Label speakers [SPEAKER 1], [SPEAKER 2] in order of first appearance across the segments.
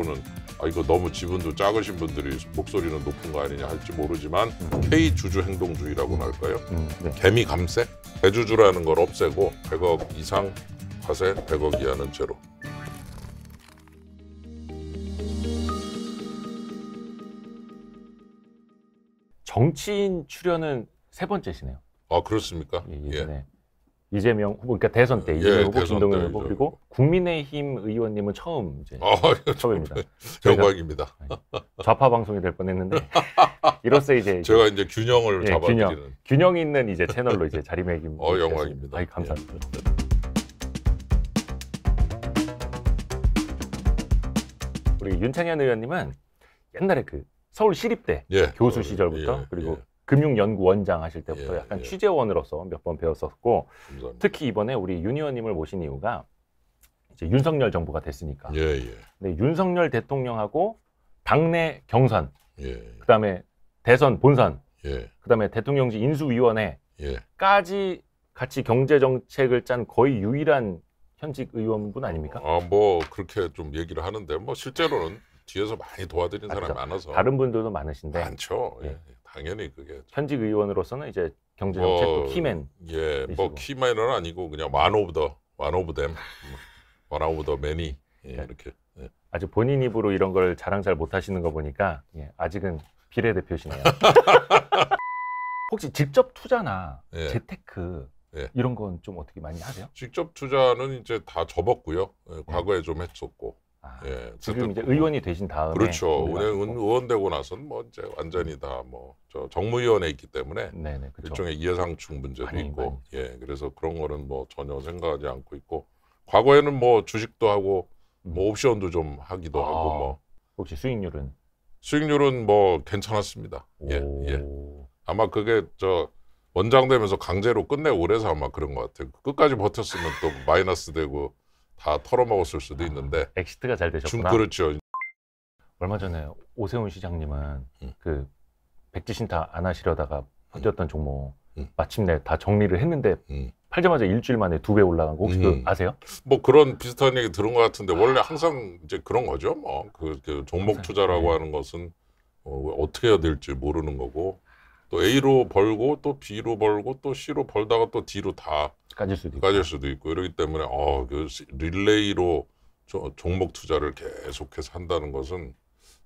[SPEAKER 1] 실제로는 아 이거 너무 지분도 작으신 분들이 목소리는 높은 거 아니냐 할지 모르지만 K 주주 행동주의라고나 할까요?
[SPEAKER 2] 음, 네.
[SPEAKER 1] 개미 감세 대주주라는 걸 없애고 100억 이상 과세 100억 이하는 제로.
[SPEAKER 2] 정치인 출연은 세 번째시네요.
[SPEAKER 1] 아 그렇습니까?
[SPEAKER 2] 예,
[SPEAKER 1] 예.
[SPEAKER 2] 예전에 이재명 후보, 그러니까 대선 때
[SPEAKER 1] 예,
[SPEAKER 2] 이재명 후보,
[SPEAKER 1] 대선
[SPEAKER 2] 김동연
[SPEAKER 1] 때
[SPEAKER 2] 후보. 그리고 국민의힘 의원님은 처음 이제
[SPEAKER 1] 아 이거
[SPEAKER 2] 처음입니다.
[SPEAKER 1] 영광입니다.
[SPEAKER 2] 좌파 방송이 될 뻔했는데 이로써 이제
[SPEAKER 1] 제가 이제 균형을
[SPEAKER 2] 예,
[SPEAKER 1] 잡아드리는.
[SPEAKER 2] 균형 있는 이제 채널로 이제 자리매김.
[SPEAKER 1] 어, 영광입니다.
[SPEAKER 2] 아이 감사합니다. 우리 윤창현 의원님은 옛날에 그 서울 시립대
[SPEAKER 1] 예.
[SPEAKER 2] 교수 시절부터
[SPEAKER 1] 예,
[SPEAKER 2] 그리고
[SPEAKER 1] 예,
[SPEAKER 2] 금융연구원장 하실 때부터
[SPEAKER 1] 예,
[SPEAKER 2] 약간
[SPEAKER 1] 예.
[SPEAKER 2] 취재원으로서 몇 번 배웠었고
[SPEAKER 1] 감사합니다.
[SPEAKER 2] 특히 이번에 우리 윤 의원님을 모신 이유가 이제 윤석열 정부가 됐으니까.
[SPEAKER 1] 예, 예,
[SPEAKER 2] 근데 윤석열 대통령하고 당내 경선,
[SPEAKER 1] 예,
[SPEAKER 2] 그다음에 대선 본선,
[SPEAKER 1] 예,
[SPEAKER 2] 그다음에 대통령직 인수위원회
[SPEAKER 1] 예.
[SPEAKER 2] 까지 같이 경제 정책을 짠 거의 유일한 현직 의원분 아닙니까?
[SPEAKER 1] 아, 뭐 그렇게 좀 얘기를 하는데 뭐 실제로는 뒤에서 많이 도와드린
[SPEAKER 2] 맞죠.
[SPEAKER 1] 사람이 많아서
[SPEAKER 2] 다른 분들도 많으신데
[SPEAKER 1] 많죠. 예.
[SPEAKER 2] 예.
[SPEAKER 1] 당연히 그게
[SPEAKER 2] 현직 의원으로서는 이제 경제 정책도
[SPEAKER 1] 뭐,
[SPEAKER 2] 키맨.
[SPEAKER 1] 예. 뭐 키마이너는 아니고 그냥 the one of them, one of the many 예,
[SPEAKER 2] 네.
[SPEAKER 1] 이렇게. 예.
[SPEAKER 2] 아주 본인 입으로 이런 걸 자랑 잘 못하시는 거 보니까 예, 아직은 비례대표시네요. 혹시 직접 투자나
[SPEAKER 1] 예.
[SPEAKER 2] 재테크
[SPEAKER 1] 예.
[SPEAKER 2] 이런 건 좀 어떻게 많이 하세요?
[SPEAKER 1] 직접 투자는 이제 다 접었고요. 예, 과거에 좀 했었고.
[SPEAKER 2] 아,
[SPEAKER 1] 예,
[SPEAKER 2] 지금 이제. 의원이 되신 다음에
[SPEAKER 1] 그렇죠.
[SPEAKER 2] 준비를
[SPEAKER 1] 의원,
[SPEAKER 2] 하셨고.
[SPEAKER 1] 의원 되고 나서는 뭐 이제 완전히 다 뭐 저 정무위원회 있기 때문에
[SPEAKER 2] 네네 그렇죠.
[SPEAKER 1] 일종의 이해상충 문제도
[SPEAKER 2] 많이,
[SPEAKER 1] 있고, 예, 그래서 그런 거는 뭐 전혀 생각하지 않고 있고, 과거에는 뭐 주식도 하고, 뭐 옵션도 좀 하기도
[SPEAKER 2] 아.
[SPEAKER 1] 하고, 뭐
[SPEAKER 2] 혹시 수익률은?
[SPEAKER 1] 수익률은 뭐 괜찮았습니다. 예,
[SPEAKER 2] 오.
[SPEAKER 1] 예. 아마 그게 저 원장 되면서 강제로 끝내고 그래서 아마 그런 것 같아요. 끝까지 버텼으면 또 마이너스 되고 다 털어먹었을 수도 있는데,
[SPEAKER 2] exit가 잘
[SPEAKER 1] 좀
[SPEAKER 2] 되셨구나.
[SPEAKER 1] 그렇죠.
[SPEAKER 2] 얼마 전에 오세훈 시장님은
[SPEAKER 1] 음.
[SPEAKER 2] 그 백지신타 안 하시려다가 버텼던 종목
[SPEAKER 1] 음.
[SPEAKER 2] 마침내 다 정리를 했는데
[SPEAKER 1] 음.
[SPEAKER 2] 팔자마자 일주일 만에 두 배 올라간 거 혹시 그
[SPEAKER 1] 음.
[SPEAKER 2] 아세요?
[SPEAKER 1] 뭐 그런 비슷한 얘기 들은 것 같은데 원래 항상 이제 그런 거죠. 뭐그 종목 투자라고
[SPEAKER 2] 네.
[SPEAKER 1] 하는 것은 어, 어떻게 해야 될지 모르는 거고 또 A로 벌고 또 B로 벌고 또 C로 벌다가 또 D로 다
[SPEAKER 2] 까질 수도 있고.
[SPEAKER 1] 까질 수도 있고 이러기 때문에 어, 그 시- 릴레이로 저- 종목 투자를 계속해서 한다는 것은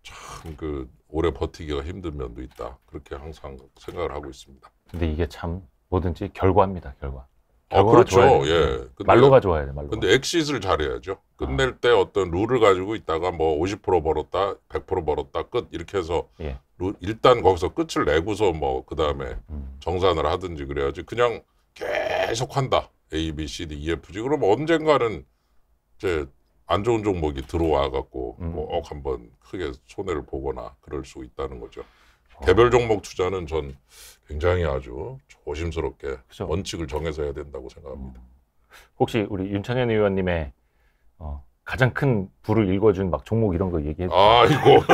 [SPEAKER 1] 참 그 오래 버티기가 힘든 면도 있다. 그렇게 항상 생각을 하고 있습니다.
[SPEAKER 2] 근데 이게 참 뭐든지 결과입니다. 결과.
[SPEAKER 1] 아, 그렇죠. 예. 근데-
[SPEAKER 2] 말로가 좋아야 돼. 말로.
[SPEAKER 1] 근데 엑싯을 잘해야죠. 끝낼 때 어떤 룰을 가지고 있다가 뭐 50% 벌었다, 100% 벌었다, 끝 이렇게 해서
[SPEAKER 2] 예.
[SPEAKER 1] 룰- 일단 거기서 끝을 내고서 뭐 그 다음에
[SPEAKER 2] 음.
[SPEAKER 1] 정산을 하든지 그래야지 그냥 계속 한다. A, B, C, D, E, F, G. 그럼 언젠가는 이제 안 좋은 종목이 들어와 갖고
[SPEAKER 2] 음.
[SPEAKER 1] 뭐억 한번 크게 손해를 보거나 그럴 수 있다는 거죠.
[SPEAKER 2] 어.
[SPEAKER 1] 개별 종목 투자는 전 굉장히 아주 조심스럽게
[SPEAKER 2] 그죠.
[SPEAKER 1] 원칙을 정해서 해야 된다고 생각합니다.
[SPEAKER 2] 혹시 우리 윤창현 의원님의 어, 가장 큰 부를 일궈준 막 종목 이런 거 얘기해 주세요.
[SPEAKER 1] 아, 이거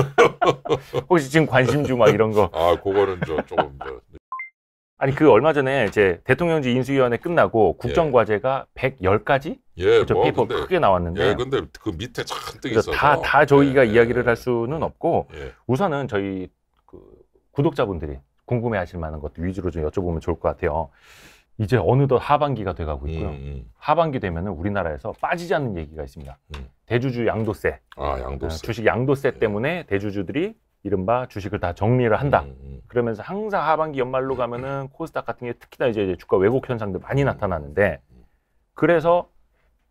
[SPEAKER 2] 혹시 지금 관심주 막 이런 거
[SPEAKER 1] 아, 그거는 저 조금 저
[SPEAKER 2] 아니 그 얼마 전에 이제 대통령직 인수위원회 끝나고 국정과제가 110가지
[SPEAKER 1] 예,
[SPEAKER 2] 저
[SPEAKER 1] 뭐
[SPEAKER 2] 페이퍼
[SPEAKER 1] 근데
[SPEAKER 2] 크게 나왔는데
[SPEAKER 1] 예, 근데 그 밑에 잔뜩 있어서
[SPEAKER 2] 다, 다 저희가
[SPEAKER 1] 예,
[SPEAKER 2] 이야기를
[SPEAKER 1] 예,
[SPEAKER 2] 할 수는 없고
[SPEAKER 1] 예,
[SPEAKER 2] 우선은 저희 그 구독자분들이 궁금해하실 만한 것들 위주로 좀 여쭤보면 좋을 것 같아요. 이제 어느덧 하반기가 돼가고
[SPEAKER 1] 음,
[SPEAKER 2] 있고요.
[SPEAKER 1] 음.
[SPEAKER 2] 하반기 되면은 우리나라에서 빠지지 않는 얘기가 있습니다.
[SPEAKER 1] 음.
[SPEAKER 2] 대주주 양도세,
[SPEAKER 1] 아,
[SPEAKER 2] 어,
[SPEAKER 1] 양도세.
[SPEAKER 2] 주식 양도세 때문에 대주주들이 이른바 주식을 다 정리를 한다.
[SPEAKER 1] 음, 음.
[SPEAKER 2] 그러면서 항상 하반기 연말로 가면은 코스닥 같은 게 특히나 이제 주가 왜곡 현상들 많이 나타나는데 그래서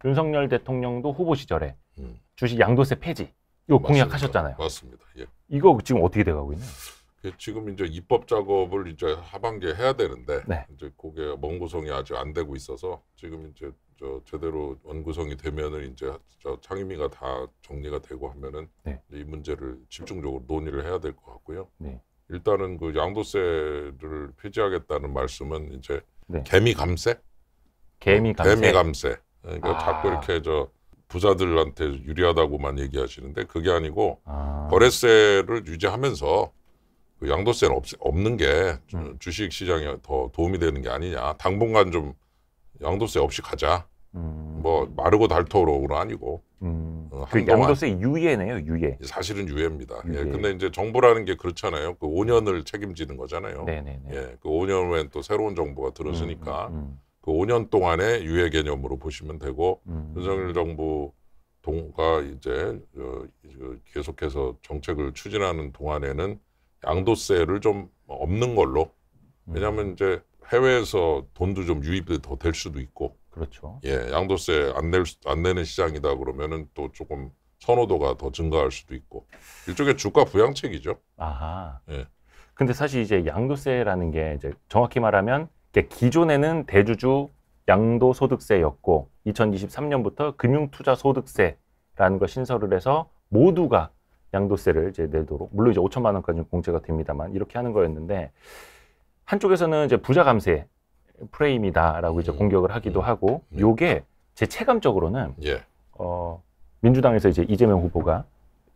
[SPEAKER 2] 윤석열 대통령도 후보 시절에
[SPEAKER 1] 음.
[SPEAKER 2] 주식 양도세 폐지 이거. 공약하셨잖아요.
[SPEAKER 1] 맞습니다. 예.
[SPEAKER 2] 이거 지금 어떻게 돼가고 있나요?
[SPEAKER 1] 그 지금 이제 입법 작업을 이제 하반기에 해야 되는데
[SPEAKER 2] 네.
[SPEAKER 1] 이제 그게 원구성이 아직 안 되고 있어서 지금 이제 저 제대로 원구성이 되면은 이제 저 창의미가 다 정리가 되고 하면은
[SPEAKER 2] 네.
[SPEAKER 1] 이 문제를 집중적으로 논의를 해야 될 것 같고요.
[SPEAKER 2] 네.
[SPEAKER 1] 일단은 그 양도세를 폐지하겠다는 말씀은 이제
[SPEAKER 2] 네.
[SPEAKER 1] 개미 감세,
[SPEAKER 2] 개미 감세.
[SPEAKER 1] 개미 감세. 그러니까
[SPEAKER 2] 아.
[SPEAKER 1] 자꾸 이렇게 저 부자들한테 유리하다고만 얘기하시는데 그게 아니고
[SPEAKER 2] 아,
[SPEAKER 1] 거래세를 유지하면서 그 양도세는 없, 없는 게 주-
[SPEAKER 2] 음.
[SPEAKER 1] 주식 시장에 더 도움이 되는 게 아니냐. 당분간 좀 양도세 없이 가자.
[SPEAKER 2] 음.
[SPEAKER 1] 뭐 마르고 닳도록은 아니고
[SPEAKER 2] 음.
[SPEAKER 1] 어,
[SPEAKER 2] 그 양도세 유예네요, 유예.
[SPEAKER 1] 사실은 유예입니다. 예.
[SPEAKER 2] 유예.
[SPEAKER 1] 근데 이제 정부라는 게 그렇잖아요. 그 5년을 책임지는 거잖아요.
[SPEAKER 2] 네네네.
[SPEAKER 1] 예. 그 5년 후엔 또 새로운 정부가 들어서니까
[SPEAKER 2] 음,
[SPEAKER 1] 그 5년 동안의 유예 개념으로 보시면 되고
[SPEAKER 2] 음, 음.
[SPEAKER 1] 윤석열 정부 동가 이제 어, 그 계속해서 정책을 추진하는 동안에는 양도세를 좀 없는 걸로
[SPEAKER 2] 음.
[SPEAKER 1] 왜냐하면 이제 해외에서 돈도 좀 유입이 더 될 수도 있고
[SPEAKER 2] 그렇죠.
[SPEAKER 1] 예 양도세 안 낼 안 내는 시장이다 그러면은 또 조금 선호도가 더 증가할 수도 있고 일종의 주가 부양책이죠.
[SPEAKER 2] 아하.
[SPEAKER 1] 예.
[SPEAKER 2] 근데 사실 이제 양도세라는 게 이제 정확히 말하면 기존에는 대주주 양도소득세였고 2023년부터 금융투자소득세라는 걸 신설을 해서 모두가 양도세를 이제 내도록 물론 이제 5천만 원까지 공제가 됩니다만 이렇게 하는 거였는데 한쪽에서는 이제 부자 감세 프레임이다라고 이제
[SPEAKER 1] 음.
[SPEAKER 2] 공격을 하기도
[SPEAKER 1] 음.
[SPEAKER 2] 하고
[SPEAKER 1] 네.
[SPEAKER 2] 요게 제 체감적으로는
[SPEAKER 1] 예.
[SPEAKER 2] 어, 민주당에서 이제 이재명 후보가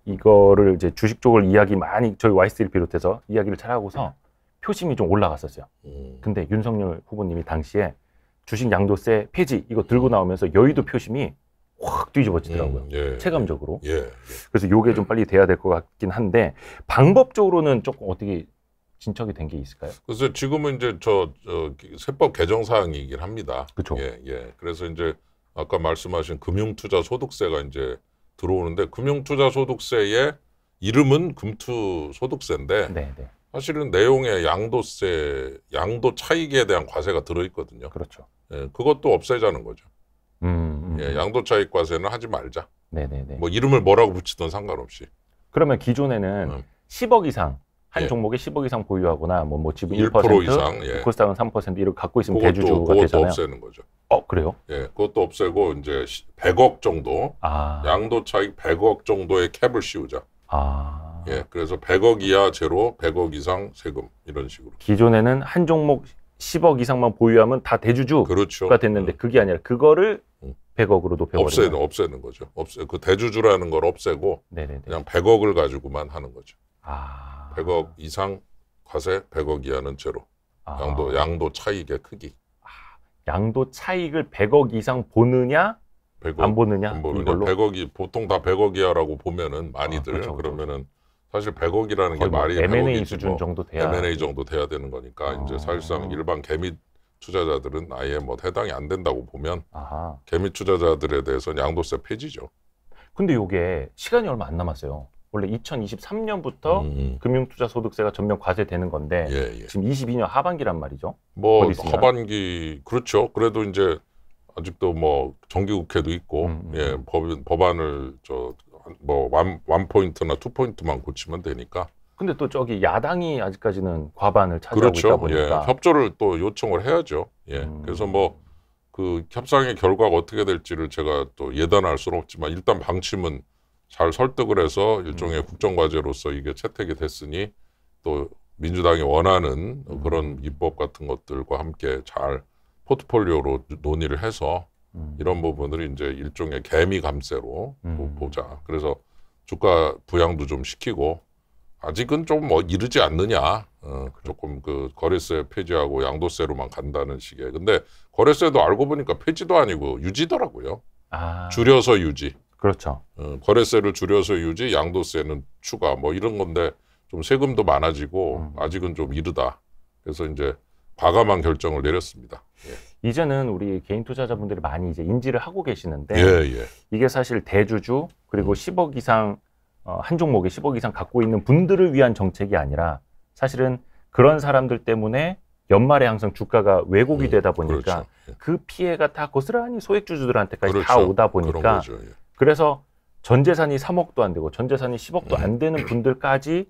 [SPEAKER 2] 이거를 이제 주식 쪽을 이야기 많이 저희 YS를 비롯해서 이야기를 잘하고서 표심이 좀 올라갔었어요.
[SPEAKER 1] 음,
[SPEAKER 2] 근데 윤석열 후보님이 당시에 주식 양도세 폐지 이거 들고 나오면서 여의도 표심이 확 뒤집어지더라고요.
[SPEAKER 1] 음, 예.
[SPEAKER 2] 체감적으로.
[SPEAKER 1] 예. 예.
[SPEAKER 2] 그래서 요게 좀 빨리 돼야 될 것 같긴 한데 방법적으로는 조금 어떻게 진척이 된 게 있을까요?
[SPEAKER 1] 그래서 지금은 이제 저, 저 세법 개정 사항이긴 합니다.
[SPEAKER 2] 그쵸.
[SPEAKER 1] 예, 예. 그래서 이제 아까 말씀하신 금융투자 소득세가 이제 들어오는데 금융투자 소득세의 이름은 금투 소득세인데
[SPEAKER 2] 네, 네.
[SPEAKER 1] 사실은 내용에 양도세, 양도 차익에 대한 과세가 들어 있거든요.
[SPEAKER 2] 그렇죠.
[SPEAKER 1] 예, 그것도 없애자는 거죠.
[SPEAKER 2] 음, 음.
[SPEAKER 1] 예, 양도 차익 과세는 하지 말자.
[SPEAKER 2] 네, 네, 네.
[SPEAKER 1] 뭐 이름을 뭐라고 붙이든 상관없이.
[SPEAKER 2] 그러면 기존에는
[SPEAKER 1] 음.
[SPEAKER 2] 10억 이상 한
[SPEAKER 1] 예.
[SPEAKER 2] 종목에 10억 이상 보유하거나 뭐, 뭐 지분
[SPEAKER 1] 1%
[SPEAKER 2] 1%
[SPEAKER 1] 이상, 예.
[SPEAKER 2] 코스닥은 3% 이렇게 갖고 있으면
[SPEAKER 1] 그것도,
[SPEAKER 2] 대주주가
[SPEAKER 1] 그것도
[SPEAKER 2] 되잖아요.
[SPEAKER 1] 없애는 거죠.
[SPEAKER 2] 어 그래요?
[SPEAKER 1] 예, 그것도 없애고 이제 100억 정도
[SPEAKER 2] 아,
[SPEAKER 1] 양도 차익 100억 정도의 캡을 씌우자.
[SPEAKER 2] 아.
[SPEAKER 1] 예, 그래서 100억 이하 제로, 100억 이상 세금 이런 식으로.
[SPEAKER 2] 기존에는 한 종목 10억 이상만 보유하면 다 대주주가
[SPEAKER 1] 그렇죠.
[SPEAKER 2] 됐는데 그게 아니라 그거를
[SPEAKER 1] 음.
[SPEAKER 2] 100억으로
[SPEAKER 1] 음,
[SPEAKER 2] 높여버리는.
[SPEAKER 1] 없애는 없애는 거죠. 없애 그 대주주라는 걸 없애고
[SPEAKER 2] 네네네.
[SPEAKER 1] 그냥 100억을 가지고만 하는 거죠.
[SPEAKER 2] 아.
[SPEAKER 1] 100억 이상 과세, 100억 이하는 제로.
[SPEAKER 2] 아.
[SPEAKER 1] 양도 양도 차익의 크기.
[SPEAKER 2] 양도 차익을 100억 이상 보느냐
[SPEAKER 1] 100억
[SPEAKER 2] 안 보느냐
[SPEAKER 1] 안 보느냐.
[SPEAKER 2] 이걸로
[SPEAKER 1] 100억이 보통 다 100억 이하라고 보면은 많이들
[SPEAKER 2] 아, 그렇죠, 그렇죠.
[SPEAKER 1] 그러면은 사실 100억이라는
[SPEAKER 2] 게뭐
[SPEAKER 1] 말이
[SPEAKER 2] M&A
[SPEAKER 1] 100억이지
[SPEAKER 2] 수준
[SPEAKER 1] 뭐.
[SPEAKER 2] 정도 돼야
[SPEAKER 1] M&A 정도 돼야 되는 거니까
[SPEAKER 2] 아.
[SPEAKER 1] 이제 사실상 일반 개미 투자자들은 아예 뭐 해당이 안 된다고 보면
[SPEAKER 2] 아하.
[SPEAKER 1] 개미 투자자들에 대해서는 양도세 폐지죠.
[SPEAKER 2] 근데 요게 시간이 얼마 안 남았어요. 원래 2023년부터
[SPEAKER 1] 음,
[SPEAKER 2] 금융투자소득세가 전면 과세되는 건데
[SPEAKER 1] 예, 예.
[SPEAKER 2] 지금 22년 하반기란 말이죠.
[SPEAKER 1] 뭐? 하반기 그렇죠. 그래도 이제 아직도 뭐 정기국회도 있고
[SPEAKER 2] 음, 음.
[SPEAKER 1] 예, 법, 법안을 저 뭐 one, one point나 two point만 고치면 되니까
[SPEAKER 2] 근데 또 저기 야당이 아직까지는 과반을 차지하고
[SPEAKER 1] 그렇죠.
[SPEAKER 2] 있다
[SPEAKER 1] 예,
[SPEAKER 2] 보니까
[SPEAKER 1] 협조를 또 요청을 해야죠. 예,
[SPEAKER 2] 음.
[SPEAKER 1] 그래서 뭐 그 협상의 결과가 어떻게 될지를 제가 또 예단할 수는 없지만 일단 방침은 잘 설득을 해서 일종의
[SPEAKER 2] 음.
[SPEAKER 1] 국정과제로서 이게 채택이 됐으니 또 민주당이 원하는
[SPEAKER 2] 음.
[SPEAKER 1] 그런 입법 같은 것들과 함께 잘 포트폴리오로 논의를 해서
[SPEAKER 2] 음.
[SPEAKER 1] 이런 부분을 이제 일종의 개미 감세로
[SPEAKER 2] 음.
[SPEAKER 1] 보자. 그래서 주가 부양도 좀 시키고 아직은 좀 뭐 이르지 않느냐. 어, 조금 그 거래세 폐지하고 양도세로만 간다는 식의. 근데 거래세도 알고 보니까 폐지도 아니고 유지더라고요.
[SPEAKER 2] 아,
[SPEAKER 1] 줄여서 유지.
[SPEAKER 2] 그렇죠.
[SPEAKER 1] 어, 거래세를 줄여서 유지, 양도세는 추가. 뭐 이런 건데 좀 세금도 많아지고
[SPEAKER 2] 음.
[SPEAKER 1] 아직은 좀 이르다. 그래서 이제 과감한 결정을 내렸습니다.
[SPEAKER 2] 이제는 우리 개인 투자자분들이 많이 이제 인지를 하고 계시는데
[SPEAKER 1] 예, 예.
[SPEAKER 2] 이게 사실 대주주 그리고
[SPEAKER 1] 음.
[SPEAKER 2] 10억 이상 어, 한 종목에 10억 이상 갖고 있는 분들을 위한 정책이 아니라 사실은 그런 사람들 때문에 연말에 항상 주가가 왜곡이
[SPEAKER 1] 음,
[SPEAKER 2] 되다 보니까
[SPEAKER 1] 그렇죠. 예.
[SPEAKER 2] 그 피해가 다 고스란히 소액주주들한테까지 다
[SPEAKER 1] 그렇죠.
[SPEAKER 2] 오다
[SPEAKER 1] 그런
[SPEAKER 2] 보니까.
[SPEAKER 1] 예.
[SPEAKER 2] 그래서 전 재산이 3억도 안 되고 전 재산이 10억도
[SPEAKER 1] 음.
[SPEAKER 2] 안 되는 분들까지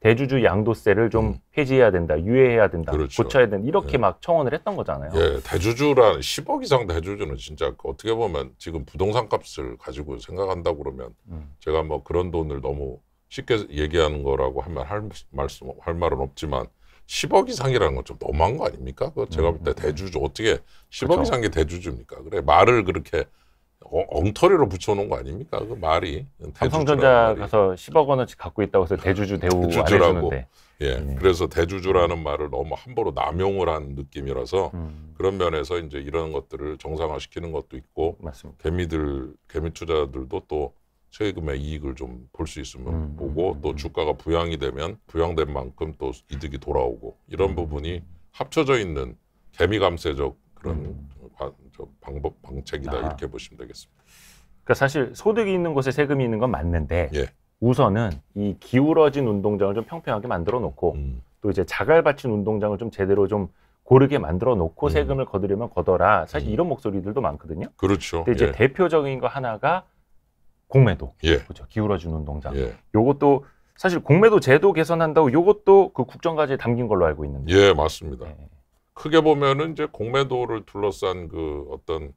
[SPEAKER 2] 대주주 양도세를 좀
[SPEAKER 1] 음.
[SPEAKER 2] 폐지해야 된다, 유예해야 된다,
[SPEAKER 1] 그렇죠.
[SPEAKER 2] 고쳐야 된다 이렇게
[SPEAKER 1] 예.
[SPEAKER 2] 막 청원을 했던 거잖아요.
[SPEAKER 1] 예, 대주주란 10억 이상 대주주는 진짜 어떻게 보면 지금 부동산 값을 가지고 생각한다고 그러면
[SPEAKER 2] 음.
[SPEAKER 1] 제가 뭐 그런 돈을 너무 쉽게 얘기하는 거라고 하면 할 말씀 할 말은 없지만 10억 이상이라는 건 좀 너무한 거 아닙니까? 그 제가 볼때
[SPEAKER 2] 음, 음.
[SPEAKER 1] 대주주 어떻게 10억
[SPEAKER 2] 그렇죠.
[SPEAKER 1] 이상이 대주주입니까? 그래 말을 그렇게 어, 엉터리로 붙여놓은 거 아닙니까? 그 말이
[SPEAKER 2] 삼성전자. 가서 10억 원어치 갖고 있다고 해서 대주주 대우
[SPEAKER 1] 대주주라고.
[SPEAKER 2] 해주는데.
[SPEAKER 1] 예,
[SPEAKER 2] 네.
[SPEAKER 1] 그래서 대주주라는 말을 너무 함부로 남용을 한 느낌이라서
[SPEAKER 2] 음,
[SPEAKER 1] 그런 면에서 이제 이런 것들을 정상화시키는 것도 있고
[SPEAKER 2] 맞습니다.
[SPEAKER 1] 개미들 개미 투자들도 또 세금의 이익을 좀 볼 수 있으면
[SPEAKER 2] 음,
[SPEAKER 1] 보고
[SPEAKER 2] 음,
[SPEAKER 1] 또
[SPEAKER 2] 음.
[SPEAKER 1] 주가가 부양이 되면 부양된 만큼 또 이득이 돌아오고 이런
[SPEAKER 2] 음.
[SPEAKER 1] 부분이 합쳐져 있는 개미 감세적 그런
[SPEAKER 2] 음.
[SPEAKER 1] 과- 저 방법 방책이다
[SPEAKER 2] 아.
[SPEAKER 1] 이렇게 보시면 되겠습니다.
[SPEAKER 2] 그러니까 사실 소득이 있는 곳에 세금이 있는 건 맞는데
[SPEAKER 1] 예.
[SPEAKER 2] 우선은 이 기울어진 운동장을 좀 평평하게 만들어 놓고
[SPEAKER 1] 음,
[SPEAKER 2] 또 이제 자갈 받친 운동장을 좀 제대로 좀 고르게 만들어 놓고
[SPEAKER 1] 음.
[SPEAKER 2] 세금을 거두려면 거둬라. 사실
[SPEAKER 1] 음.
[SPEAKER 2] 이런 목소리들도 많거든요.
[SPEAKER 1] 그렇죠.
[SPEAKER 2] 근데 이제
[SPEAKER 1] 예.
[SPEAKER 2] 대표적인 거 하나가 공매도.
[SPEAKER 1] 예.
[SPEAKER 2] 그렇죠. 기울어진 운동장.
[SPEAKER 1] 예.
[SPEAKER 2] 요것도 사실 공매도 제도 개선한다고 요것도 그 국정과제에 담긴 걸로 알고 있는데.
[SPEAKER 1] 예, 맞습니다.
[SPEAKER 2] 예.
[SPEAKER 1] 크게 보면은 이제 공매도를 둘러싼 그 어떤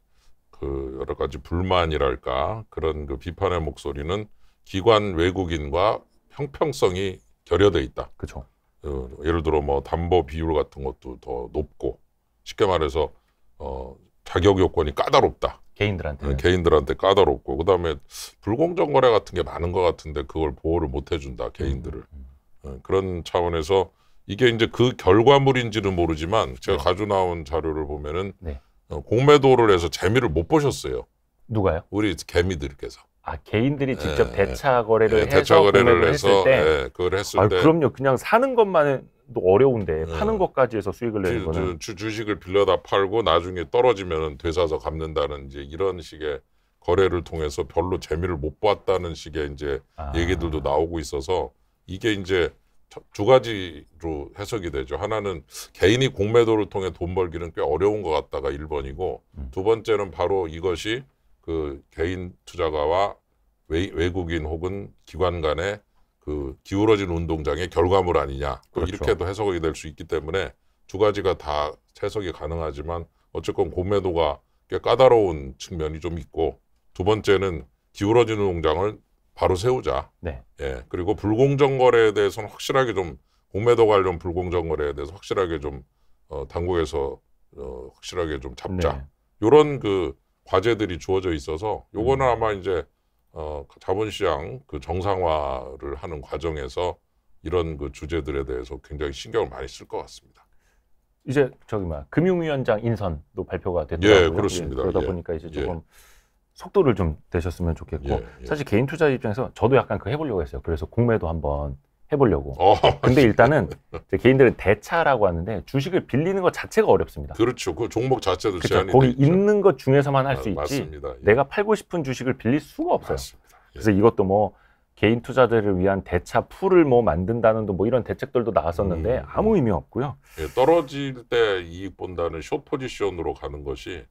[SPEAKER 1] 그 여러 가지 불만이랄까 그런 그 비판의 목소리는 기관 외국인과 형평성이 결여돼 있다.
[SPEAKER 2] 그렇죠.
[SPEAKER 1] 어, 예를 들어 뭐 담보 비율 같은 것도 더 높고 쉽게 말해서 어, 자격 요건이 까다롭다.
[SPEAKER 2] 개인들한테는.
[SPEAKER 1] 어, 개인들한테 까다롭고 그다음에 불공정 거래 같은 게 많은 것 같은데 그걸 보호를 못 해준다 개인들을
[SPEAKER 2] 음,
[SPEAKER 1] 어, 그런 차원에서 이게 이제 그 결과물인지는 모르지만 제가
[SPEAKER 2] 네.
[SPEAKER 1] 가져 나온 자료를 보면은
[SPEAKER 2] 네.
[SPEAKER 1] 어, 공매도를 해서 재미를 못 보셨어요
[SPEAKER 2] 누가요?
[SPEAKER 1] 우리 개미들께서
[SPEAKER 2] 아 개인들이 직접
[SPEAKER 1] 예,
[SPEAKER 2] 대차 거래를
[SPEAKER 1] 예,
[SPEAKER 2] 해서
[SPEAKER 1] 대차 거래를 해서
[SPEAKER 2] 때
[SPEAKER 1] 예, 그걸 했을
[SPEAKER 2] 아,
[SPEAKER 1] 때
[SPEAKER 2] 그럼요. 그냥 사는 것만도 어려운데
[SPEAKER 1] 네.
[SPEAKER 2] 파는 것까지 해서 수익을 내는
[SPEAKER 1] 주,
[SPEAKER 2] 거는
[SPEAKER 1] 주, 주식을 빌려다 팔고 나중에 떨어지면 되사서 갚는다는 이제 이런 식의 거래를 통해서 별로 재미를 못 봤다는 식의 이제
[SPEAKER 2] 아,
[SPEAKER 1] 얘기들도 나오고 있어서 이게 이제 저- 두 가지로 해석이 되죠. 하나는 개인이 공매도를 통해 돈 벌기는 꽤 어려운 것 같다가 1번이고
[SPEAKER 2] 음.
[SPEAKER 1] 두 번째는 바로 이것이 그 개인 투자가와 외, 외국인 혹은 기관 간의 그 기울어진 운동장의 결과물 아니냐. 또
[SPEAKER 2] 그렇죠.
[SPEAKER 1] 이렇게도 해석이 될 수 있기 때문에 두 가지가 다 해석이 가능하지만 어쨌건 공매도가 꽤 까다로운 측면이 좀 있고 두 번째는 기울어진 운동장을 바로 세우자.
[SPEAKER 2] 네.
[SPEAKER 1] 예. 그리고 불공정 거래에 대해서는 확실하게 좀 공매도 관련 불공정 거래에 대해서 확실하게 좀 어, 당국에서 어, 확실하게 좀 잡자.
[SPEAKER 2] 네.
[SPEAKER 1] 요런 그 과제들이 주어져 있어서 요거는
[SPEAKER 2] 음.
[SPEAKER 1] 아마 이제 어 자본시장 그 정상화를 하는 과정에서 이런 그 주제들에 대해서 굉장히 신경을 많이 쓸 것 같습니다.
[SPEAKER 2] 이제 저기 막 금융위원장 인선도 발표가 됐더라고요.
[SPEAKER 1] 예, 그렇습니다.
[SPEAKER 2] 그러다
[SPEAKER 1] 예.
[SPEAKER 2] 보니까 이제
[SPEAKER 1] 예.
[SPEAKER 2] 조금 속도를 좀 내셨으면 좋겠고
[SPEAKER 1] 예, 예.
[SPEAKER 2] 사실 개인 투자 입장에서 저도 약간 그 해보려고 했어요. 그래서 공매도 한번 해보려고.
[SPEAKER 1] 어,
[SPEAKER 2] 근데 일단은 개인들은 대차라고 하는데 주식을 빌리는 것 자체가 어렵습니다.
[SPEAKER 1] 그렇죠. 그 종목 자체도
[SPEAKER 2] 그렇죠.
[SPEAKER 1] 제한이
[SPEAKER 2] 거기
[SPEAKER 1] 돼 있죠.
[SPEAKER 2] 있는 것 중에서만 할수
[SPEAKER 1] 아,
[SPEAKER 2] 있지.
[SPEAKER 1] 예.
[SPEAKER 2] 내가 팔고 싶은 주식을 빌릴 수가 없어요.
[SPEAKER 1] 예.
[SPEAKER 2] 그래서 이것도 뭐 개인 투자자들을 위한 대차 풀을 뭐 만든다는 뭐 이런 대책들도 나왔었는데
[SPEAKER 1] 음,
[SPEAKER 2] 아무 의미 없고요.
[SPEAKER 1] 예, 떨어질 때 이익 본다는 숏 포지션으로 가는 것이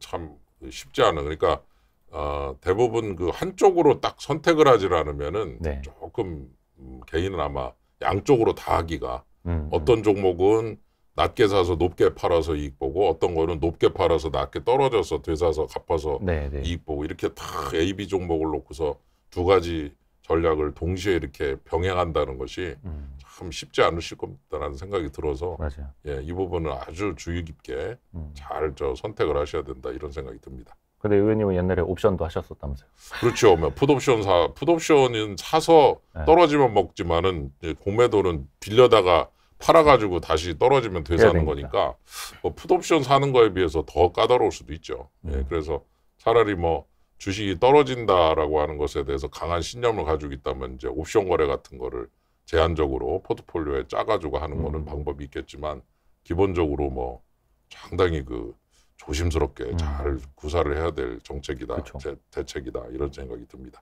[SPEAKER 1] 참 쉽지 않아. 그러니까 어, 대부분 그 한쪽으로 딱 선택을 하질 않으면은
[SPEAKER 2] 네.
[SPEAKER 1] 조금 음, 개인은 아마 양쪽으로 다 하기가
[SPEAKER 2] 음,
[SPEAKER 1] 어떤 종목은 낮게 사서 높게 팔아서 이익 보고 어떤 거는 높게 팔아서 낮게 떨어져서 되사서 갚아서
[SPEAKER 2] 음. 네, 네.
[SPEAKER 1] 이익 보고 이렇게 다 A, B 종목을 놓고서 두 가지 전략을 동시에 이렇게 병행한다는 것이
[SPEAKER 2] 음,
[SPEAKER 1] 참 쉽지 않으실 겁니다라는 생각이 들어서
[SPEAKER 2] 맞아요.
[SPEAKER 1] 예, 이 부분은 아주 주의 깊게
[SPEAKER 2] 음.
[SPEAKER 1] 잘저 선택을 하셔야 된다 이런 생각이 듭니다.
[SPEAKER 2] 근데 의원님은 옛날에 옵션도 하셨었다면서요?
[SPEAKER 1] 그렇죠. 뭐 풋옵션 사 풋옵션은 사서
[SPEAKER 2] 네.
[SPEAKER 1] 떨어지면 먹지만은 공매도는 빌려다가 팔아가지고 다시 떨어지면 되사는. 거니까 뭐 풋옵션 사는 거에 비해서 더 까다로울 수도 있죠. 예,
[SPEAKER 2] 음.
[SPEAKER 1] 그래서 차라리 뭐 주식이 떨어진다라고 하는 것에 대해서 강한 신념을 가지고 있다면 이제 옵션 거래 같은 거를 제한적으로 포트폴리오에 짜가지고 하는 거는
[SPEAKER 2] 음.
[SPEAKER 1] 방법이 있겠지만 기본적으로 뭐 상당히 그 조심스럽게
[SPEAKER 2] 음.
[SPEAKER 1] 잘 구사를 해야 될 정책이다. 제- 대책이다 이런 생각이 듭니다.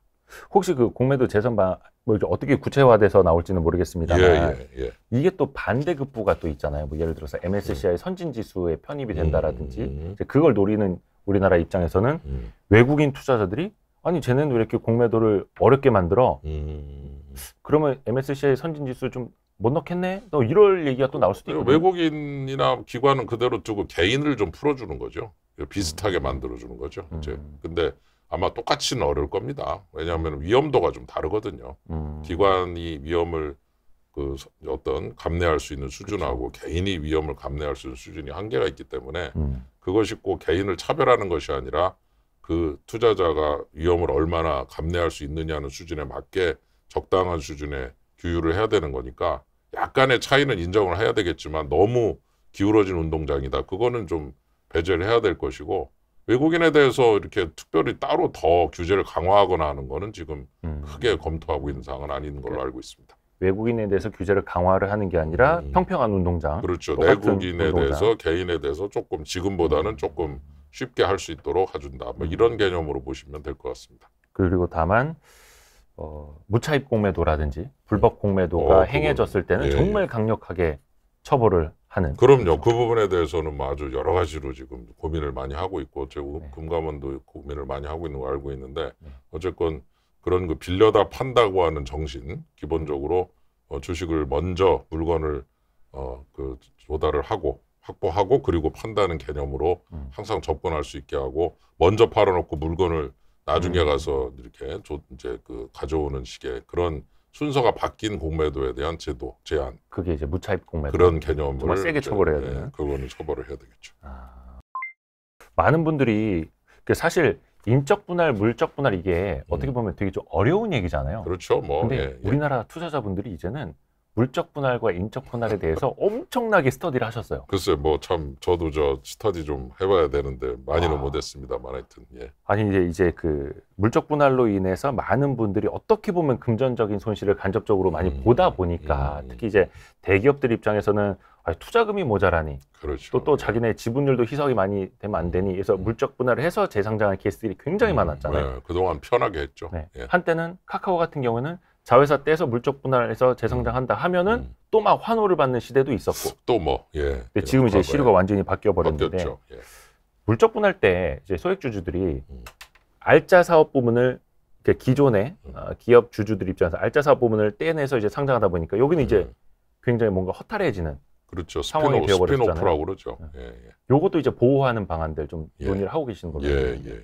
[SPEAKER 2] 혹시 그 공매도 재선 방 뭐 이제 어떻게 구체화돼서 나올지는 모르겠습니다만
[SPEAKER 1] 예, 예, 예.
[SPEAKER 2] 이게 또 반대급부가 또 있잖아요. 뭐 예를 들어서 MSCI 선진 지수에 편입이 된다라든지
[SPEAKER 1] 음.
[SPEAKER 2] 이제 그걸 노리는 우리나라 입장에서는
[SPEAKER 1] 음,
[SPEAKER 2] 외국인 투자자들이 아니 쟤네는 왜 이렇게 공매도를 어렵게 만들어?
[SPEAKER 1] 음.
[SPEAKER 2] 그러면 MSCI 선진 지수 좀 못 넣겠네? 또 이럴 얘기가 또 나올 수도 있거든요.
[SPEAKER 1] 외국인이나 기관은 그대로 두고 개인을 좀 풀어주는 거죠. 비슷하게 만들어주는 거죠. 이제
[SPEAKER 2] 음.
[SPEAKER 1] 근데 아마 똑같이는 어려울 겁니다. 왜냐하면 위험도가 좀 다르거든요.
[SPEAKER 2] 음.
[SPEAKER 1] 기관이 위험을 그 서- 어떤 감내할 수 있는 수준하고 개인이 위험을 감내할 수 있는 수준이 한계가 있기 때문에
[SPEAKER 2] 음.
[SPEAKER 1] 그것이 꼭 개인을 차별하는 것이 아니라 그 투자자가 위험을 얼마나 감내할 수 있느냐는 수준에 맞게 적당한 수준의 규율을 해야 되는 거니까 약간의 차이는 인정을 해야 되겠지만 너무 기울어진 운동장이다. 그거는 좀 배제를 해야 될 것이고 외국인에 대해서 이렇게 특별히 따로 더 규제를 강화하거나 하는 거는 지금
[SPEAKER 2] 음.
[SPEAKER 1] 크게 검토하고 있는 사항은 아닌 걸로 알고 있습니다.
[SPEAKER 2] 외국인에 대해서 규제를 강화를 하는 게 아니라
[SPEAKER 1] 음.
[SPEAKER 2] 평평한 운동장.
[SPEAKER 1] 그렇죠. 내국인에
[SPEAKER 2] 운동장.
[SPEAKER 1] 대해서 개인에 대해서 조금 지금보다는 조금 쉽게 할 수 있도록 해준다. 뭐 이런 개념으로 보시면 될 것 같습니다.
[SPEAKER 2] 그리고 다만 어, 무차입 공매도라든지 불법 공매도가
[SPEAKER 1] 어,
[SPEAKER 2] 행해졌을 때는
[SPEAKER 1] 예,
[SPEAKER 2] 정말 강력하게 처벌을 하는.
[SPEAKER 1] 그럼요. 그 부분에 대해서는 뭐 아주 여러 가지로 지금 고민을 많이 하고 있고 제
[SPEAKER 2] 네.
[SPEAKER 1] 금감원도 고민을 많이 하고 있는 거 알고 있는데
[SPEAKER 2] 네.
[SPEAKER 1] 어쨌건 그런 그 빌려다 판다고 하는 정신 기본적으로 어, 주식을 먼저 물건을 어, 그 조달을 하고 확보하고 그리고 판다는 개념으로
[SPEAKER 2] 음.
[SPEAKER 1] 항상 접근할 수 있게 하고 먼저 팔아놓고 물건을 나중에
[SPEAKER 2] 음.
[SPEAKER 1] 가서 이렇게 조, 이제 그 가져오는 식의 그런 순서가 바뀐 공매도에 대한 제도 제한
[SPEAKER 2] 그게 이제 무차입 공매도.
[SPEAKER 1] 그런 개념을
[SPEAKER 2] 정말 세게 처벌해야
[SPEAKER 1] 예,
[SPEAKER 2] 되는.
[SPEAKER 1] 그거는 처벌을 해야 되겠죠.
[SPEAKER 2] 아, 많은 분들이 그 사실 인적 분할, 물적 분할 이게 어떻게 보면 되게 좀 어려운 얘기잖아요.
[SPEAKER 1] 음. 그렇죠. 뭐
[SPEAKER 2] 근데
[SPEAKER 1] 예, 예.
[SPEAKER 2] 우리나라 투자자분들이 이제는 물적 분할과 인적 분할에 대해서 엄청나게 스터디를 하셨어요.
[SPEAKER 1] 글쎄 뭐 참 저도 저 스터디 좀 해봐야 되는데 많이는
[SPEAKER 2] 아.
[SPEAKER 1] 못했습니다만 하여튼 예.
[SPEAKER 2] 아니 이제 이제 그 물적 분할로 인해서 많은 분들이 어떻게 보면 금전적인 손실을 간접적으로 많이
[SPEAKER 1] 음,
[SPEAKER 2] 보다 보니까
[SPEAKER 1] 음.
[SPEAKER 2] 특히 이제 대기업들 입장에서는 아, 투자금이 모자라니
[SPEAKER 1] 그렇죠.
[SPEAKER 2] 또 또 자기네 지분율도 희석이 많이 되면 안 되니 그래서 물적 분할을 해서 재상장한 케이스들이 굉장히 많았잖아요.
[SPEAKER 1] 네, 그동안 편하게 했죠.
[SPEAKER 2] 네.
[SPEAKER 1] 예.
[SPEAKER 2] 한때는 카카오 같은 경우는 자회사 떼서 물적 분할해서 재상장한다 하면은
[SPEAKER 1] 음.
[SPEAKER 2] 또막 환호를 받는 시대도 있었고
[SPEAKER 1] 또 뭐 예.
[SPEAKER 2] 근데 지금 이제 시류가 완전히 바뀌어 버렸는데.
[SPEAKER 1] 예.
[SPEAKER 2] 물적 분할 때 이제 소액 주주들이
[SPEAKER 1] 음.
[SPEAKER 2] 알짜 사업 부문을 이렇게 기존의
[SPEAKER 1] 음.
[SPEAKER 2] 어, 기업 주주들 입장에서 알짜 사업 부문을 떼내서 이제 상장하다 보니까 여기는 이제
[SPEAKER 1] 음.
[SPEAKER 2] 굉장히 뭔가 허탈해지는
[SPEAKER 1] 그렇죠.
[SPEAKER 2] 상황이
[SPEAKER 1] 스피노,
[SPEAKER 2] 되어버렸잖아요.
[SPEAKER 1] spin-off라고 그러죠.
[SPEAKER 2] 네.
[SPEAKER 1] 예, 예.
[SPEAKER 2] 요것도 이제 보호하는 방안들 좀
[SPEAKER 1] 예.
[SPEAKER 2] 논의를 하고 계시는
[SPEAKER 1] 예,
[SPEAKER 2] 알고
[SPEAKER 1] 예, 예.
[SPEAKER 2] 어떤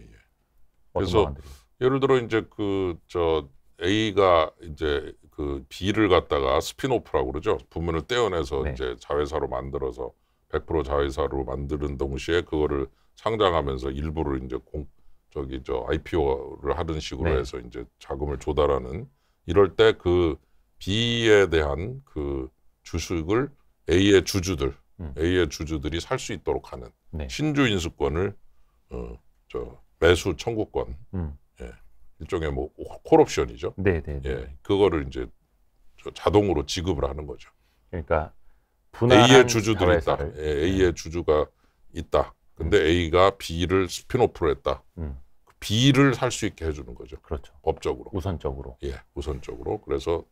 [SPEAKER 1] 그래서
[SPEAKER 2] 방안들이?
[SPEAKER 1] 예를 들어 이제 그 저 A가 이제 그 B를 갖다가 spin-off라고 그러죠. 부문을 떼어내서
[SPEAKER 2] 네.
[SPEAKER 1] 이제 자회사로 만들어서 100% 자회사로 만드는 동시에 그거를 상장하면서 일부를 이제 공 저기 저 IPO를 하는 식으로
[SPEAKER 2] 네.
[SPEAKER 1] 해서 이제 자금을 조달하는 이럴 때 그 B에 대한 그 주식을 A의 주주들,
[SPEAKER 2] 음.
[SPEAKER 1] A의 주주들이 살 수 있도록 하는
[SPEAKER 2] 네.
[SPEAKER 1] 신주 인수권을 어저 매수 청구권
[SPEAKER 2] 음.
[SPEAKER 1] 일종의 뭐 콜옵션이죠.
[SPEAKER 2] 네, 네, 네.
[SPEAKER 1] 예, 그거를 이제 저 자동으로 지급을 하는 거죠.
[SPEAKER 2] 그러니까
[SPEAKER 1] A의 주주들이 있다. 예, A의 주주가 있다. 근데 A가 B를 스피노프로 했다.
[SPEAKER 2] 음,
[SPEAKER 1] B를 살 수 있게 해주는 거죠.
[SPEAKER 2] 그렇죠.
[SPEAKER 1] 법적으로.
[SPEAKER 2] 우선적으로.
[SPEAKER 1] 예, 우선적으로. 그래서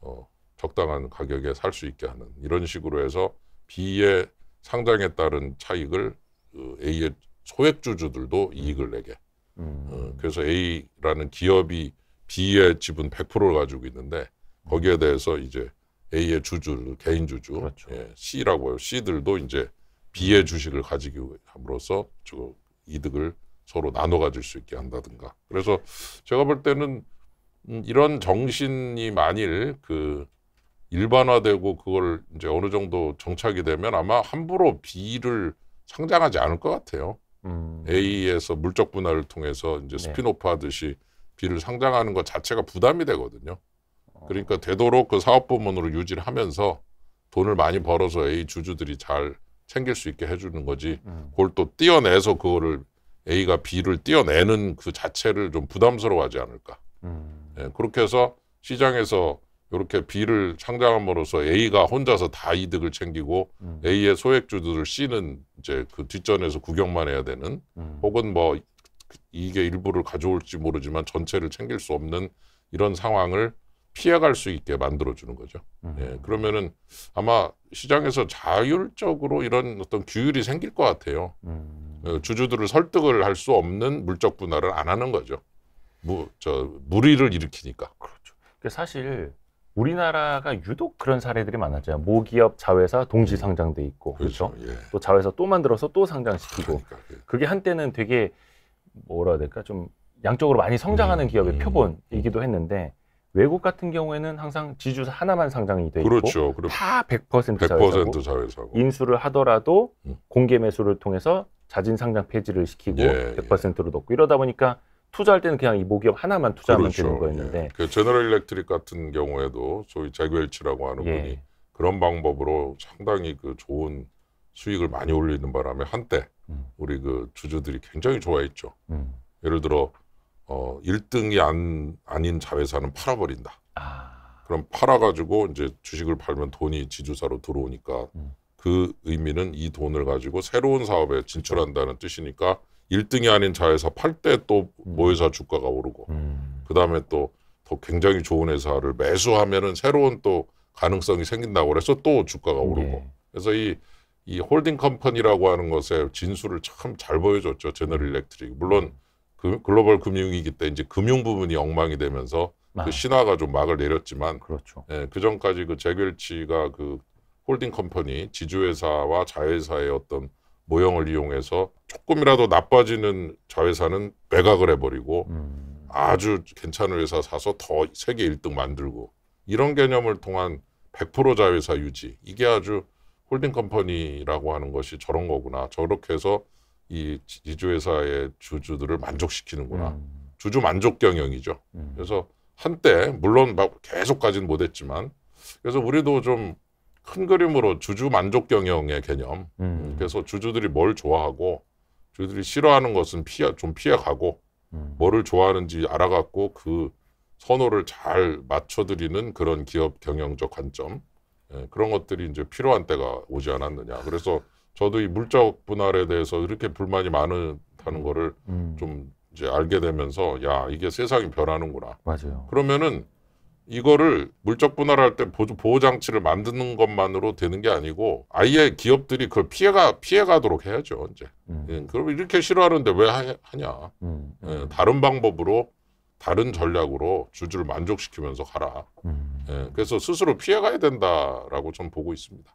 [SPEAKER 1] 어, 적당한 가격에 살 수 있게 하는 이런 식으로 해서 B의 상장에 따른 차익을 그 A의 소액 주주들도 이익을 내게.
[SPEAKER 2] 음,
[SPEAKER 1] 어, 그래서 A라는 기업이 B의 지분 100%를 가지고 있는데 거기에 대해서 이제 A의 주주, 개인 주주,
[SPEAKER 2] 그렇죠.
[SPEAKER 1] 예, C라고 해요. C들도 이제 B의 주식을 가지고 함으로써 저 이득을 서로 나눠 가질 수 있게 한다든가. 그래서 제가 볼 때는 음, 이런 정신이 만일 그 일반화되고 그걸 이제 어느 정도 정착이 되면 아마 함부로 B를 상장하지 않을 것 같아요.
[SPEAKER 2] 음,
[SPEAKER 1] A에서 물적 분할을 통해서 이제
[SPEAKER 2] 네.
[SPEAKER 1] 스피노프 하듯이 B를 상장하는 것 자체가 부담이 되거든요.
[SPEAKER 2] 어.
[SPEAKER 1] 그러니까 되도록 그 사업 부문으로 유지를 하면서 돈을 많이 벌어서 A 주주들이 잘 챙길 수 있게 해주는 거지.
[SPEAKER 2] 음,
[SPEAKER 1] 그걸 또 띄어내서 그거를 A가 B를 띄어내는 그 자체를 좀 부담스러워하지 않을까.
[SPEAKER 2] 음,
[SPEAKER 1] 예, 그렇게 해서 시장에서 이렇게 B를 상장함으로써 A가 혼자서 다 이득을 챙기고
[SPEAKER 2] 음,
[SPEAKER 1] A의 소액주주들을 C는 이제 그 뒷전에서 구경만 해야 되는
[SPEAKER 2] 음,
[SPEAKER 1] 혹은 뭐 이게 일부를 가져올지 모르지만 전체를 챙길 수 없는 이런 상황을 피해갈 수 있게 만들어 주는 거죠.
[SPEAKER 2] 음.
[SPEAKER 1] 예, 그러면은 아마 시장에서 자율적으로 이런 어떤 규율이 생길 것 같아요.
[SPEAKER 2] 음,
[SPEAKER 1] 어, 주주들을 설득을 할 수 없는 물적 분할을 안 하는 거죠. 무, 저 무리를 일으키니까.
[SPEAKER 2] 그렇죠. 그 사실 우리나라가 유독 그런 사례들이 많았잖아요. 모기업 자회사 동시 상장돼 있고 그렇죠.
[SPEAKER 1] 예.
[SPEAKER 2] 또 자회사 또 만들어서 또 상장시키고
[SPEAKER 1] 그러니까 그-
[SPEAKER 2] 그게 한때는 되게 뭐라 해야 될까 좀 양적으로 많이 성장하는
[SPEAKER 1] 음,
[SPEAKER 2] 기업의
[SPEAKER 1] 음,
[SPEAKER 2] 표본이기도 했는데 외국 같은 경우에는 항상 지주사 하나만 상장이 돼 있고
[SPEAKER 1] 그렇죠.
[SPEAKER 2] 다 100% 자회사고
[SPEAKER 1] 100% 자회사고.
[SPEAKER 2] 인수를 하더라도
[SPEAKER 1] 음.
[SPEAKER 2] 공개 매수를 통해서 자진 상장 폐지를 시키고
[SPEAKER 1] 예,
[SPEAKER 2] 100%로 넣고 이러다 보니까 투자할 때는 그냥 이 모기업 하나만 투자하면 되는 거였는데
[SPEAKER 1] 예. 그 제너럴 일렉트릭 같은 경우에도 소위 재규일치라고 하는
[SPEAKER 2] 예.
[SPEAKER 1] 분이 그런 방법으로 상당히 그 좋은 수익을 많이 올리는 바람에 한때
[SPEAKER 2] 음.
[SPEAKER 1] 우리 그 주주들이 굉장히 좋아했죠.
[SPEAKER 2] 음.
[SPEAKER 1] 예를 들어 어 1등이 안 아닌 자회사는 팔아버린다.
[SPEAKER 2] 아,
[SPEAKER 1] 그럼 팔아가지고 이제 주식을 팔면 돈이 지주사로 들어오니까
[SPEAKER 2] 음.
[SPEAKER 1] 그 의미는 이 돈을 가지고 새로운 사업에 진출한다는 뜻이니까 1등이 아닌 자회사 팔 때또
[SPEAKER 2] 음.
[SPEAKER 1] 모회사 주가가 오르고
[SPEAKER 2] 음.
[SPEAKER 1] 그 다음에 또 더 굉장히 좋은 회사를 매수하면은 새로운 또 가능성이 생긴다고 그래서 또 주가가 오르고
[SPEAKER 2] 예.
[SPEAKER 1] 그래서 이, 이 holding company라고 하는 것의 진수를 참 잘 보여줬죠 제너럴 일렉트릭 물론 그 글로벌 금융위기 때 이제 금융 부분이 엉망이 되면서
[SPEAKER 2] 아,
[SPEAKER 1] 그 신화가 좀 막을 내렸지만
[SPEAKER 2] 그렇죠.
[SPEAKER 1] 예, 그 전까지 그 잭 웰치가 그 holding company 지주회사와 자회사의 어떤 모형을 이용해서 조금이라도 나빠지는 자회사는 매각을 해버리고
[SPEAKER 2] 음.
[SPEAKER 1] 아주 괜찮은 회사 사서 더 세계 1등 만들고 이런 개념을 통한 100% 자회사 유지 이게 아주 holding company라고 하는 것이 저런 거구나 저렇게 해서 이 지주회사의 주주들을 만족시키는구나
[SPEAKER 2] 음.
[SPEAKER 1] 주주 만족 경영이죠
[SPEAKER 2] 음.
[SPEAKER 1] 그래서 한때 물론 막 계속 가진 못했지만 그래서 우리도 좀 큰 그림으로 주주 만족 경영의 개념
[SPEAKER 2] 음.
[SPEAKER 1] 그래서 주주들이 뭘 좋아하고 주주들이 싫어하는 것은 피해 좀 피해가고
[SPEAKER 2] 음.
[SPEAKER 1] 뭐를 좋아하는지 알아갖고 그 선호를 잘 맞춰드리는 그런 기업 경영적 관점 예, 그런 것들이 이제 필요한 때가 오지 않았느냐 그래서 저도 이 물적 분할에 대해서 이렇게 불만이 많다는 거를
[SPEAKER 2] 음.
[SPEAKER 1] 좀 이제 알게 되면서 야 이게 세상이 변하는구나
[SPEAKER 2] 맞아요.
[SPEAKER 1] 그러면은 이거를 물적 분할할 때 보조 보호 장치를 만드는 것만으로 되는 게 아니고 아예 기업들이 그걸 피해가 피해가도록 해야죠 이제.
[SPEAKER 2] 음.
[SPEAKER 1] 예, 그럼 이렇게 싫어하는데 왜 하, 하냐?
[SPEAKER 2] 음.
[SPEAKER 1] 예, 다른 방법으로 다른 전략으로 주주를 만족시키면서 가라.
[SPEAKER 2] 음.
[SPEAKER 1] 예, 그래서 스스로 피해가야 된다라고 좀 보고 있습니다.